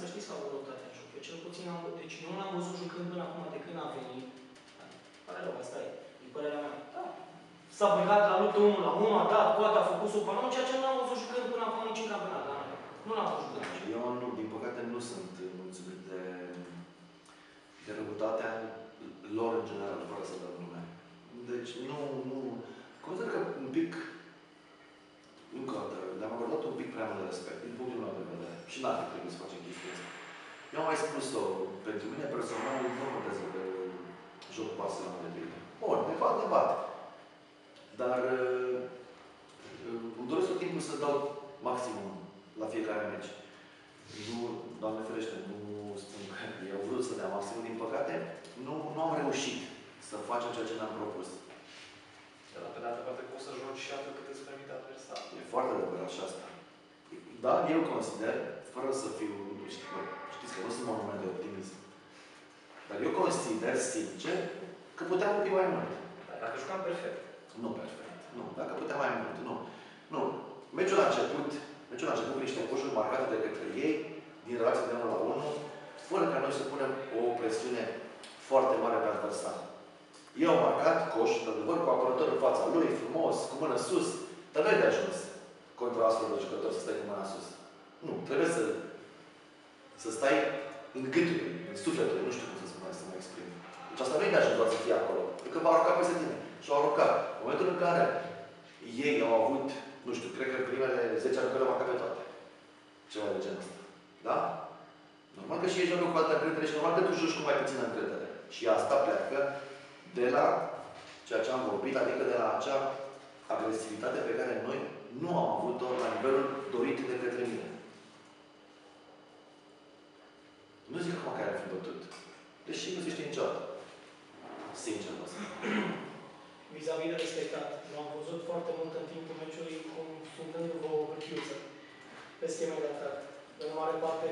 să știți că au voluntatea în joc. Eu cel puțin am, deci nu l-am văzut jucând până acum de când a venit. Pare rău, asta e. E părerea mea. Da. S-a băgat la luptă unul la unul, a dat, poate a făcut supanon, ceea ce nu l-am văzut jucând până acum nici în campionat. Da? Nu l-am văzut jucând. Eu, nu, din păcate, nu sunt mulțumit de, de răutatea lor în general, fără să dăm nume. Deci, nu, nu... Consider că un pic, încă o dată, le-am acordat un pic prea mult respect, din punctul meu de vedere. Și n-ar fi trebuit să facem chestia asta. Eu am mai spus-o, pentru mine personal, nu contează că joc Barcelona de bine. Bun, ne bat, ne bat. Dar uh, îmi doresc tot timpul să dau maximum la fiecare meci. Nu, Doamne ferește, nu spun că eu vrut să dea maximum, din păcate, nu, nu am reușit să facem ceea ce ne-am propus. Dar pe de altă parte poți să joci și atât cât îți permite adversarul. E foarte adevărat și asta. Da, eu consider, fără să fiu, știți, că, știți că nu sunt monument de optimism, dar eu consider, sincer, că puteam fi mai mult. Dar dacă jucam perfect. Nu perfect. Nu. Dacă puteam mai mult. Nu. Nu. Meciul a început, meciul a început cu niște coșuri marcate de către ei, din relație de 1 la 1, fără ca noi să punem o presiune foarte mare pe adversar. Ei au marcat coș, într-adevăr, cu apărător în fața lui, frumos, cu mână sus. Dar nu e de ajuns contra astfel de jucători să stai cu mâna sus. Nu. Trebuie să, să stai în gâtul, în sufletul, nu știu cum să spun, să mă exprim. Deci asta nu e de ajuns doar să fie acolo. Pentru că va arunca peste tine. Și au aruncat. În momentul în care ei au avut, nu știu, cred că primele 10 aruncări le-au marcat pe toate. Ceva de genul ăsta. Da? Normal că și ei joacă cu altă încredere și normal că tu joci cu mai puțină încredere. Și asta pleacă de la ceea ce am vorbit, adică de la acea agresivitate pe care noi nu am avut-o la nivelul dorit de către mine. Nu zic acum care ar fi bătut. Deși nu se știe niciodată. Sincer vă spun. Vis-a-vis de respectat. L-am văzut foarte mult în timpul meciului cum sunt vă o hârtiuță pe scheme de atac. În mare parte,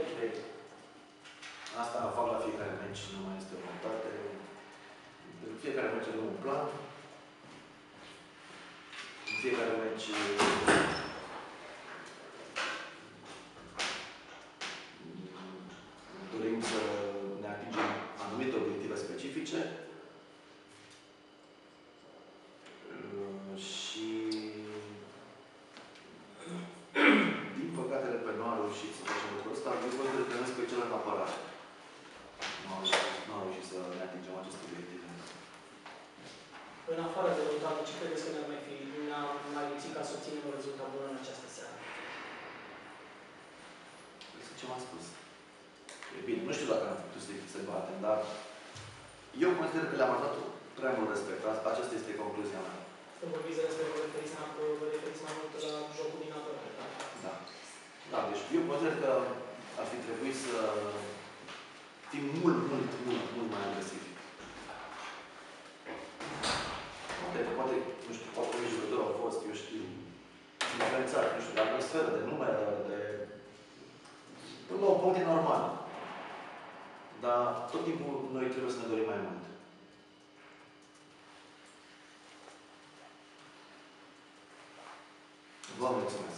Asta fac la fiecare meci, nu mai este o notate. De fiecare meci avem un plan. În fiecare meci dorim să ne atingem anumite obiective specifice Uh, și din păcate, repet, nu am reușit să facem lucrul ăsta. Eu văd că în special în apărare. Nu am reușit, nu am reușit să ne atingem acest obiectiv. în afară de rezultate, ce credeți că ne-ar mai fi, ne-ar mai lipsit ca să obținem un rezultat bun în această seară? Este ce m-am spus. E bine, nu știu dacă am putut să se batem, dar eu consider că le-am arătat prea mult respect. Asta- Aceasta este concluzia mea. Când vorbiți despre vă referiți, mai- vă referiți mai mult la jocul din apărare. da? Da. Da, deci eu consider că ar fi trebuit să timp mult, mult, mult, mult mai agresiv. Poate, poate, nu știu, poate nici vreo au fost, eu știu, influențat, nu știu, de atmosferă, de numere, de... Până la un punct e normal. Dar tot timpul noi trebuie să ne dorim mai mult. Vă mulțumesc!